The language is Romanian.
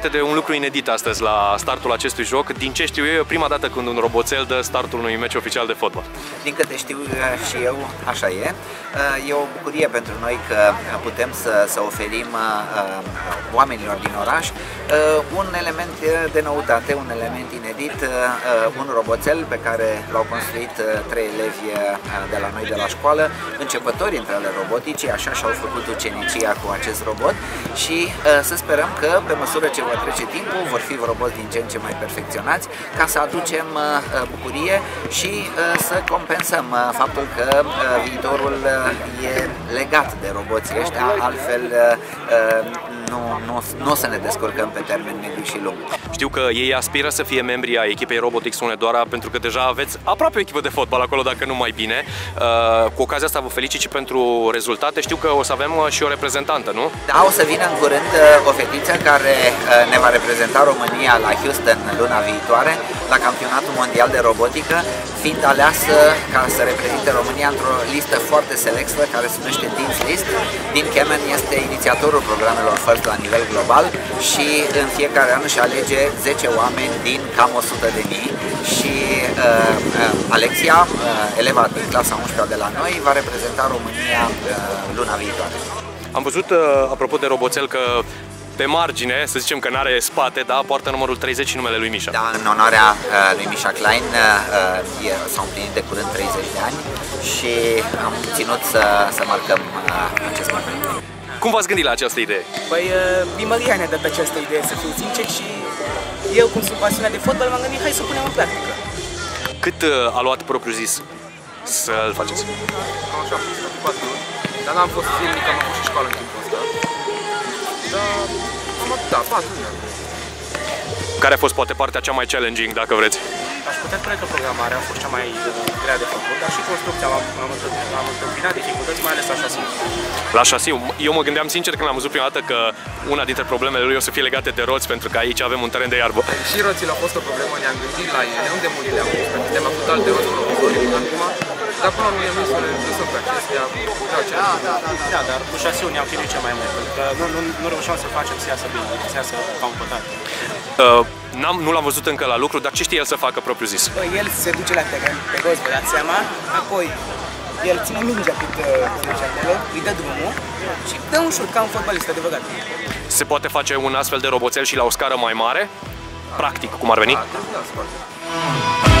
poate de un lucru inedit astăzi la startul acestui joc. Din ce știu eu, e prima dată când un roboțel dă startul unui meci oficial de fotbal. Din câte știu și eu, așa e. E o bucurie pentru noi că putem să, să oferim oamenilor din oraș un element de noutate, un element inedit, un roboțel pe care l-au construit trei elevi de la noi de la școală, începători între ale roboticii, așa și-au făcut ucenicia cu acest robot și să sperăm că pe măsură ce va trece timpul vor fi roboți din ce în ce mai perfecționați ca să aducem bucurie și să compensăm faptul că viitorul e legat de roboții ăștia, altfel nu, nu, nu o să ne descurcăm pe termen mediu și lung. Știu că ei aspiră să fie membri ai echipei Robotics Hunedoara pentru că deja aveți aproape o echipă de fotbal acolo, dacă nu mai bine. Uh, cu ocazia asta vă felicit și pentru rezultate. Știu că o să avem uh, și o reprezentantă, nu? Da, o să vină în curând uh, o fetiță care ne va reprezenta România la Houston luna viitoare, la campionatul mondial de robotică, fiind aleasă ca să reprezinte România într-o listă foarte selectă care se numește Teams List. Din Kemen este inițiatorul programelor FIRST la nivel global și în fiecare an își alege 10 oameni din cam 100 de mii și uh, uh, Alexia, uh, eleva din clasa 11 de la noi, va reprezenta România uh, luna viitoare. Am văzut, uh, apropo de roboțel, că pe margine, să zicem că nu are spate, da, poartă numărul 30 și numele lui Mișa. Da, în onoarea uh, lui Mișa Klein uh, s-au împlinit de curând 30 de ani și am ținut să, să marcăm uh, acest moment. Cum v-ați gândit la această idee? Păi, primăria ne-a dat această idee, să fiu sincer, și eu, cum sunt pasionat de fotbal, m-am gândit, hai să o punem în practică. Cât uh, a luat propriu zis să-l faceți? Cam așa, 4 luni, dar n-am fost zilnic, am avut și școală în timpul ăsta. Dar am da, 4 luni. Care a fost poate partea cea mai challenging, dacă vreți? Aș putea spune că programarea a fost cea mai grea de făcut, dar și construcția am, am, am întâmpinat dificultăți, mai ales la șasiu. La șasiu. Eu mă gândeam sincer când am văzut prima dată că una dintre problemele lui o să fie legate de roți, pentru că aici avem un teren de iarbă. Și roțile au fost o problemă, ne-am gândit la ele, unde mult le-am pus, pentru că te-am făcut alte roți provizorii acum, dar până la urmă nu sunt, nu sunt pe acestea, vreau ce da, da, da, da, dar cu șasiu ne-am chinuit cel mai mult, pentru că nu, nu, nu reușeam să facem să iasă bine, să iasă ca un pătat. Uh, N-am, nu l-am văzut încă la lucru, dar ce știe el să facă propriu zis? Păi, el se duce la teren, pe gos, vă dați seama, apoi el ține mingea cât duce acolo, îi dă drumul și dă un șut ca un fotbalist adevărat. Se poate face un astfel de roboțel și la o scară mai mare? Practic, cum ar veni? Da, da, da,